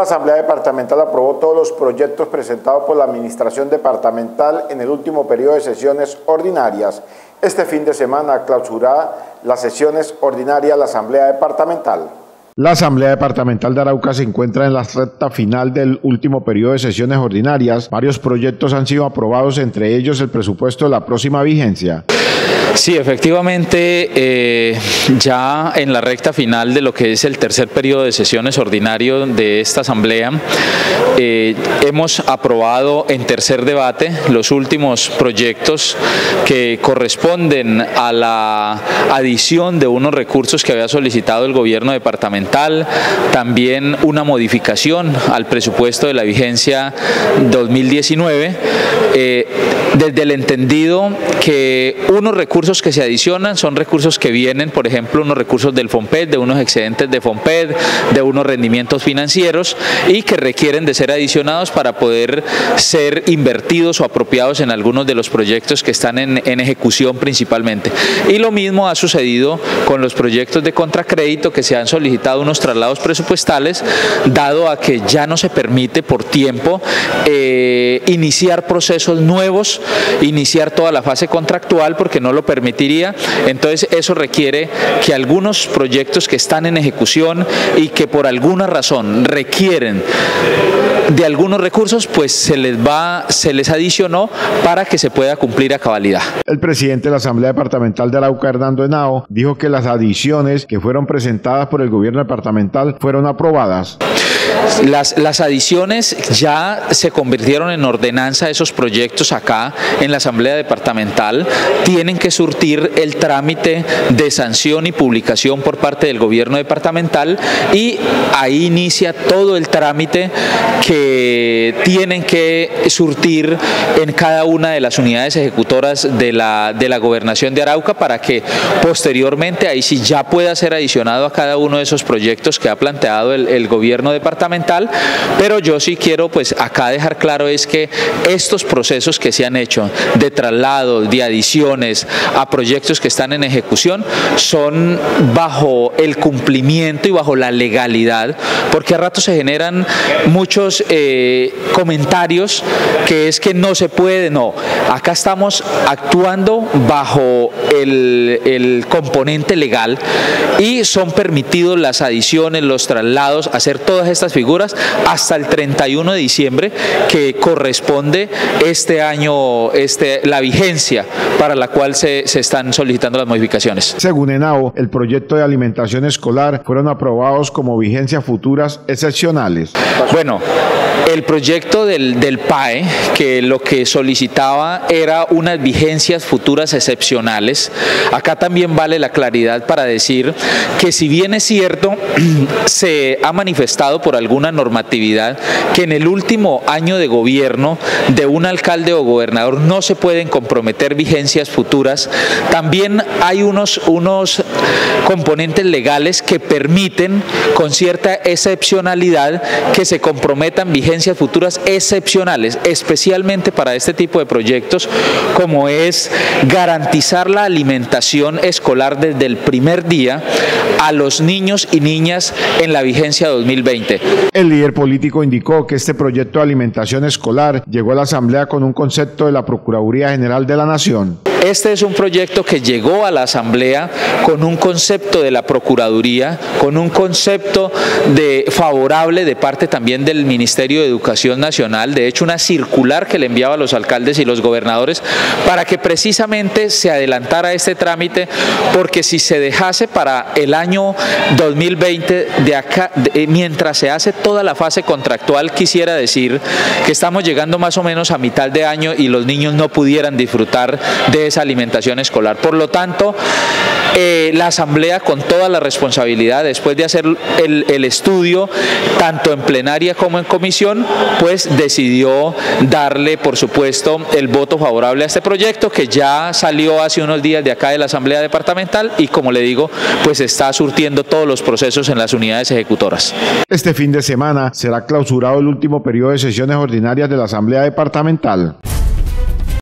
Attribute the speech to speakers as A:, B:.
A: La Asamblea Departamental aprobó todos los proyectos presentados por la Administración Departamental en el último periodo de sesiones ordinarias. Este fin de semana clausurará las sesiones ordinarias de la Asamblea Departamental. La Asamblea Departamental de Arauca se encuentra en la recta final del último periodo de sesiones ordinarias. Varios proyectos han sido aprobados, entre ellos el presupuesto de la próxima vigencia.
B: Sí, efectivamente, eh, ya en la recta final de lo que es el tercer periodo de sesiones ordinario de esta Asamblea, eh, hemos aprobado en tercer debate los últimos proyectos que corresponden a la adición de unos recursos que había solicitado el gobierno departamental, también una modificación al presupuesto de la vigencia 2019, eh, desde el entendido que unos recursos que se adicionan son recursos que vienen, por ejemplo, unos recursos del FOMPED, de unos excedentes de FOMPED, de unos rendimientos financieros y que requieren de ser adicionados para poder ser invertidos o apropiados en algunos de los proyectos que están en, en ejecución principalmente. Y lo mismo ha sucedido con los proyectos de contracrédito que se han solicitado unos traslados presupuestales, dado a que ya no se permite por tiempo eh, iniciar procesos nuevos, iniciar toda la fase contractual porque no lo permitiría. Entonces eso requiere que algunos proyectos que están en ejecución y que por alguna razón requieren de algunos recursos, pues se les va, se les adicionó para que se pueda cumplir a cabalidad.
A: El presidente de la Asamblea Departamental de Arauca, Hernando Henao, dijo que las adiciones que fueron presentadas por el gobierno departamental fueron aprobadas.
B: Las, las adiciones ya se convirtieron en ordenanza de esos proyectos acá en la Asamblea Departamental. Tienen que surtir el trámite de sanción y publicación por parte del gobierno departamental y ahí inicia todo el trámite que tienen que surtir en cada una de las unidades ejecutoras de la, de la gobernación de Arauca para que posteriormente ahí sí ya pueda ser adicionado a cada uno de esos proyectos que ha planteado el, gobierno departamental, pero yo sí quiero pues acá dejar claro es que estos procesos que se han hecho de traslado, de adiciones a proyectos que están en ejecución son bajo el cumplimiento y bajo la legalidad, porque a rato se generan muchos eh, comentarios que es que no se puede, no, acá estamos actuando bajo el componente legal y son permitidos las adiciones, los traslados, hacer todas estas figuras hasta el 31 de diciembre que corresponde este año, este, la vigencia para la cual se, se están solicitando las modificaciones.
A: Según ENAO, el proyecto de alimentación escolar fueron aprobados como vigencias futuras excepcionales.
B: Bueno, el proyecto del, del, PAE, que lo que solicitaba era unas vigencias futuras excepcionales, acá también vale la claridad para decir que si bien es cierto, se ha manifestado por alguna normatividad que en el último año de gobierno de un alcalde o gobernador no se pueden comprometer vigencias futuras, también hay unos, unos componentes legales que permiten con cierta excepcionalidad que se comprometan vigencias futuras excepcionales, especialmente para este tipo de proyectos, como es garantizar la alimentación escolar desde el primer día a los niños niñas en la vigencia 2020.
A: El líder político indicó que este proyecto de alimentación escolar llegó a la Asamblea con un concepto de la Procuraduría General de la Nación.
B: Este es un proyecto que llegó a la Asamblea con un concepto de la Procuraduría, con un concepto favorable de parte también del Ministerio de Educación Nacional, de hecho una circular que le enviaba a los alcaldes y los gobernadores para que precisamente se adelantara este trámite, porque si se dejase para el año 2020 de acá, de, mientras se hace toda la fase contractual, quisiera decir que estamos llegando más o menos a mitad de año y los niños no pudieran disfrutar de alimentación escolar. Por lo tanto, eh, la Asamblea con toda la responsabilidad, después de hacer el, el estudio, tanto en plenaria como en comisión, pues decidió darle, por supuesto, el voto favorable a este proyecto que ya salió hace unos días de acá de la Asamblea Departamental y, como le digo, pues está surtiendo todos los procesos en las unidades ejecutoras.
A: Este fin de semana será clausurado el último periodo de sesiones ordinarias de la Asamblea Departamental.